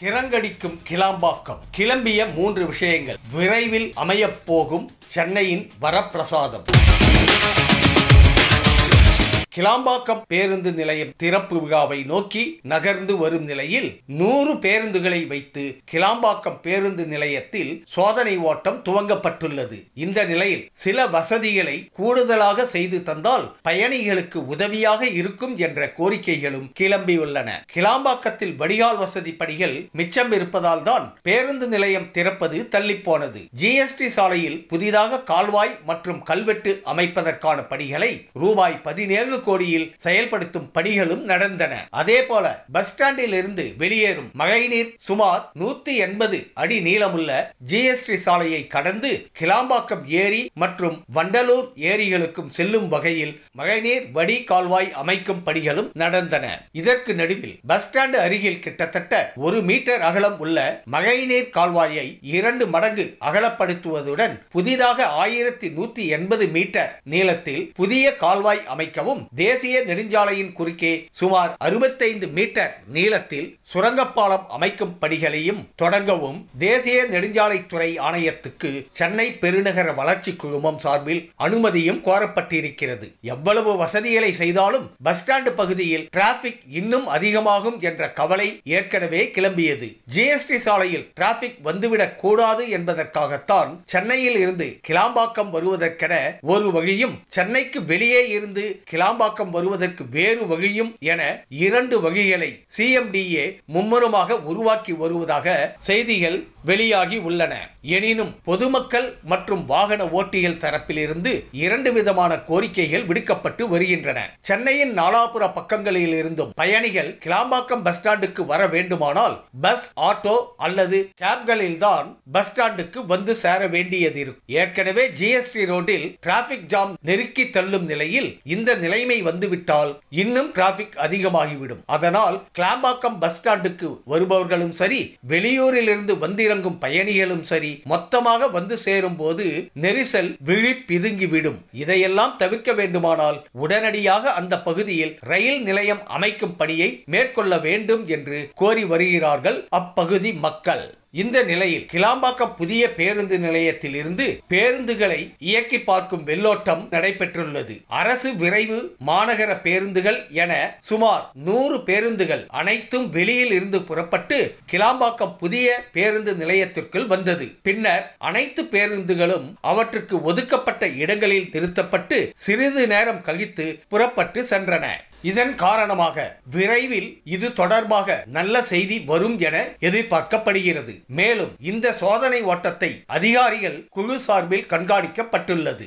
கிரங்கடிக்கும் கிளாம்பாக்கம். கிளம்பிய மூன்று விஷயங்கள். விரைவில் அமையப் போகும் சென்னையின் வரப்பிரசாதம். கிளாம்பாக்கம் பேருந்து நிலையம் திறப்பு விழாவை நோக்கி நகர்ந்து வரும் நிலையில் நூறு பேருந்துகளை வைத்து கிளாம்பாக்கம் பேருந்து நிலையத்தில் சோதனை ஓட்டம் துவங்கப்பட்டுள்ளது. இந்த நிலையில் சில வசதிகளை கூடுதலாக செய்து தந்தால் பயணிகளுக்கு உதவியாக இருக்கும் என்ற கோரிக்கைகளும் கிளம்பியுள்ளன. கிளாம்பாக்கத்தில் வடிகால் வசதி படிகள் மிச்சம் இருப்பதால் தான் பேருந்து நிலையம் திறப்பது தள்ளிப்போனது. ஜிஎஸ்டி சாலையில் புதிதாக கால்வாய் மற்றும் கல்வெட்டு அமைப்பதற்கான படிகளை ரூபாய் பதினேழு கோடியில் செயல்படுத்தும் பணிகளும் நடந்தன. அதே போல பஸ் ஸ்டாண்டில் இருந்து வெளியேறும் மழைநீர் சுமார் நூத்தி எண்பது அடி நீளமுள்ள ஜிஎஸ்டி சாலையை கடந்து கிளாம்பாக்கம் ஏரி மற்றும் வண்டலூர் ஏரிகளுக்கும் செல்லும் வகையில் மழைநீர் வடி கால்வாய் அமைக்கும் பணிகளும் நடந்தன. இதற்கு நடுவில் பஸ் ஸ்டாண்டு அருகில் கிட்டத்தட்ட ஒரு மீட்டர் அகலம் உள்ள மழைநீர் கால்வாயை இரண்டு மடங்கு அகலப்படுத்துவதுடன் புதிதாக ஆயிரத்தி நூத்தி எண்பது மீட்டர் நீளத்தில் புதிய கால்வாய் அமைக்கவும் தேசிய நெடுஞ்சாலையின் குறுக்கே சுமார் அறுபத்தைந்து மீட்டர் நீளத்தில் சுரங்கப்பாலம் அமைக்கும் பணிகளையும் தொடங்கவும் தேசிய நெடுஞ்சாலைத்துறை ஆணையத்துக்கு சென்னை பெருநகர வளர்ச்சி குழுமம் சார்பில் அனுமதியும் கோரப்பட்டிருக்கிறது. எவ்வளவு வசதிகளை செய்தாலும் பஸ் ஸ்டாண்டு பகுதியில் டிராபிக் இன்னும் அதிகமாகும் என்ற கவலை ஏற்கனவே கிளம்பியது. ஜிஎஸ்டி சாலையில் டிராபிக் வந்துவிடக் கூடாது என்பதற்காகத்தான் சென்னையில் இருந்து கிளாம்பாக்கம் வருவதற்கென ஒரு வழியும் சென்னைக்கு வெளியே இருந்து கிளாம்பாக்கம் வருவதற்கு வேறு வகையும் என இரண்டு வகைகளை சிஎம்டிஏ மும்முரமாக உருவாக்கி வருவதாக செய்திகள் வெளியாகி உள்ளன. எனினும் பொதுமக்கள் மற்றும் வாகன ஓட்டிகள் தரப்பிலிருந்து இரண்டு விதமான கோரிக்கைகள் விடுக்கப்பட்டு வருகின்றன. சென்னையின் நாலாபுர பக்கங்களில் இருந்தும் பயணிகள் கிளாம்பாக்கம் பஸ் ஸ்டாண்டுக்கு வர வேண்டுமானால் பஸ் ஆட்டோ அல்லது கேப்களில் தான் பஸ் ஸ்டாண்டுக்கு வந்து சேர வேண்டியது இருக்கும் ஏற்கனவே ஜிஎஸ்டி ரோட்டில் டிராபிக் ஜாம் நெருக்கி தள்ளும் நிலையில் இந்த நிலைமை வந்துவிட்டால் இன்னும் டிராபிக் அதிகமாகிவிடும். அதனால் கிளாம்பாக்கம் பஸ் ஸ்டாண்டுக்கு வருபவர்களும் சரி வெளியூரிலிருந்து வந்திறங்கும் பயணிகளும் சரி மொத்தமாக வந்து சேரும் போது நெரிசல் விழி பிதுங்கிவிடும். இதையெல்லாம் தவிர்க்க வேண்டுமானால் உடனடியாக அந்த பகுதியில் ரயில் நிலையம் அமைக்கும் பணியை மேற்கொள்ள வேண்டும் என்று கோரி வருகிறார்கள் அப்பகுதி மக்கள். இந்த நிலையில் கிளாம்பாக்கம் புதிய பேருந்து நிலையத்தில் இருந்து பேருந்துகளை இயக்கி பார்க்கும் வெள்ளோட்டம் நடைபெற்றுள்ளது. அரசு விரைவு மாநகர பேருந்துகள் என சுமார் நூறு பேருந்துகள் அனைத்தும் வெளியில் இருந்து புறப்பட்டு கிளாம்பாக்கம் புதிய பேருந்து நிலையத்திற்குள் வந்தது. பின்னர் அனைத்து பேருந்துகளும் அவற்றுக்கு ஒதுக்கப்பட்ட இடங்களில் நிறுத்தப்பட்டு சிறிது நேரம் கழித்து புறப்பட்டு சென்றன. இதன் காரணமாக விரைவில் இது தொடர்பாக நல்ல செய்தி வரும் என எதிர்பார்க்கப்படுகிறது. மேலும் இந்த சோதனை ஓட்டத்தை அதிகாரிகள் குழு சார்பில் கண்காணிக்கப்பட்டுள்ளது.